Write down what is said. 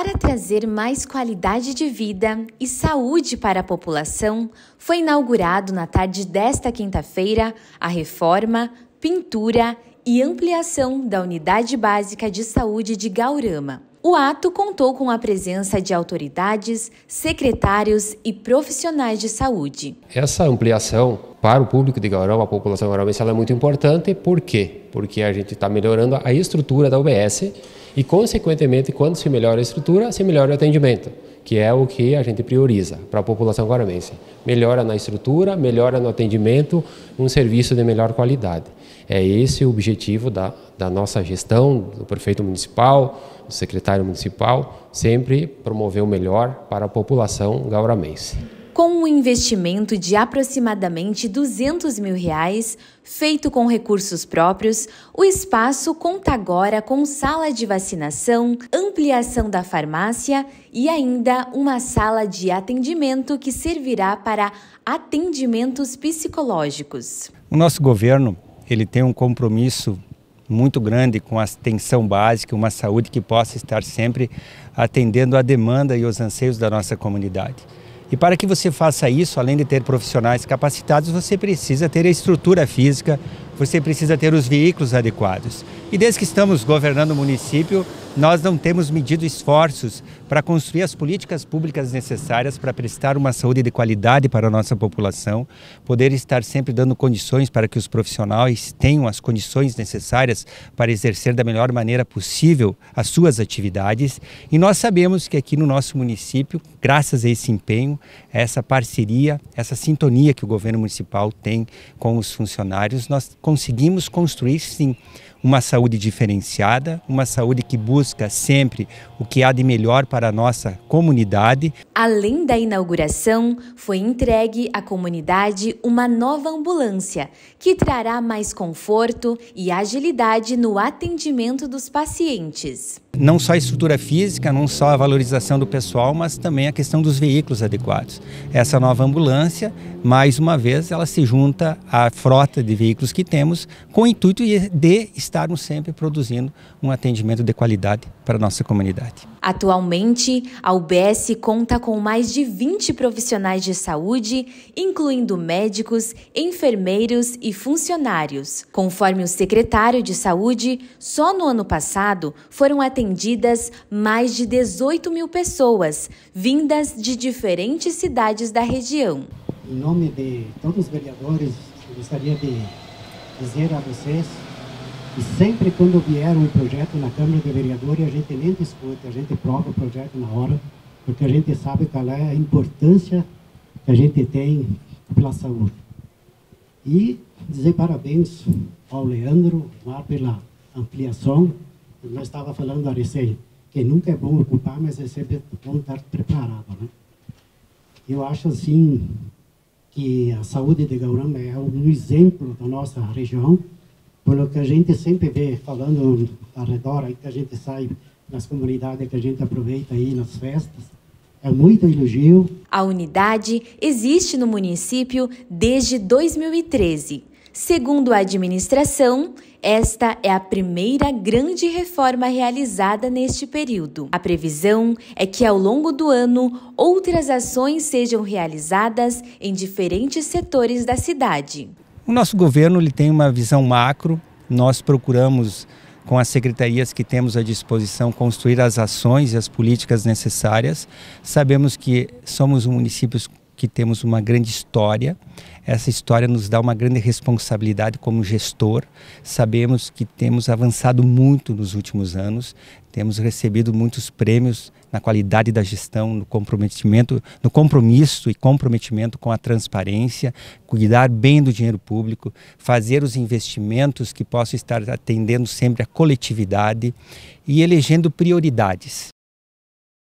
Para trazer mais qualidade de vida e saúde para a população, foi inaugurado na tarde desta quinta-feira a reforma, pintura e ampliação da Unidade Básica de Saúde de Gaurama. O ato contou com a presença de autoridades, secretários e profissionais de saúde. Essa ampliação para o público de Gaurama, a população gauramense, ela é muito importante. Por quê? Porque a gente está melhorando a estrutura da UBS e, consequentemente, quando se melhora a estrutura, se melhora o atendimento, que é o que a gente prioriza para a população guaramense. Melhora na estrutura, melhora no atendimento, um serviço de melhor qualidade. É esse o objetivo da, da nossa gestão, do prefeito municipal, do secretário municipal, sempre promover o melhor para a população gauramense. Com um investimento de aproximadamente 200 mil reais, feito com recursos próprios, o espaço conta agora com sala de vacinação, ampliação da farmácia e ainda uma sala de atendimento que servirá para atendimentos psicológicos. O nosso governo ele tem um compromisso muito grande com a atenção básica, uma saúde que possa estar sempre atendendo a demanda e os anseios da nossa comunidade. E para que você faça isso, além de ter profissionais capacitados, você precisa ter a estrutura física, você precisa ter os veículos adequados. E desde que estamos governando o município, nós não temos medido esforços para construir as políticas públicas necessárias para prestar uma saúde de qualidade para a nossa população, poder estar sempre dando condições para que os profissionais tenham as condições necessárias para exercer da melhor maneira possível as suas atividades. E nós sabemos que aqui no nosso município, graças a esse empenho, essa parceria, essa sintonia que o governo municipal tem com os funcionários, nós conseguimos construir sim uma saúde diferenciada, uma saúde que busca sempre o que há de melhor para a nossa comunidade. Além da inauguração, foi entregue à comunidade uma nova ambulância que trará mais conforto e agilidade no atendimento dos pacientes. Não só a estrutura física, não só a valorização do pessoal, mas também a questão dos veículos adequados. Essa nova ambulância, mais uma vez, ela se junta à frota de veículos que temos com o intuito de estarmos sempre produzindo um atendimento de qualidade para a nossa comunidade. Atualmente, a UBS conta com mais de 20 profissionais de saúde, incluindo médicos, enfermeiros e funcionários. Conforme o secretário de Saúde, só no ano passado foram atendidas mais de 18 mil pessoas, vindas de diferentes cidades da região. Em nome de todos os vereadores, gostaria de dizer a vocês e sempre quando vier um projeto na Câmara de Vereadores, a gente nem discute, a gente prova o projeto na hora, porque a gente sabe qual é a importância que a gente tem pela saúde. E dizer parabéns ao Leandro lá pela ampliação. Nós estava falando a recém, que nunca é bom ocupar, mas é sempre bom estar preparado. Né? Eu acho assim que a saúde de Gaurama é um exemplo da nossa região, pelo que a gente sempre vê falando ao redor, aí que a gente sai nas comunidades, que a gente aproveita aí nas festas, é muito elogio. A unidade existe no município desde 2013. Segundo a administração, esta é a primeira grande reforma realizada neste período. A previsão é que ao longo do ano outras ações sejam realizadas em diferentes setores da cidade. O nosso governo ele tem uma visão macro. Nós procuramos, com as secretarias que temos à disposição, construir as ações e as políticas necessárias. Sabemos que somos um município que temos uma grande história. Essa história nos dá uma grande responsabilidade como gestor. Sabemos que temos avançado muito nos últimos anos, temos recebido muitos prêmios na qualidade da gestão, no comprometimento, no compromisso e comprometimento com a transparência, cuidar bem do dinheiro público, fazer os investimentos que possam estar atendendo sempre a coletividade e elegendo prioridades.